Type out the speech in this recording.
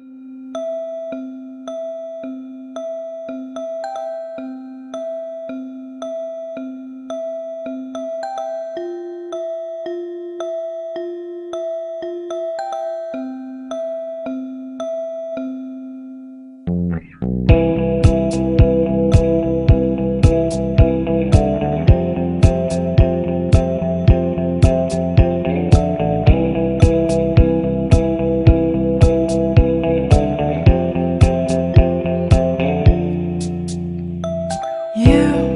you you.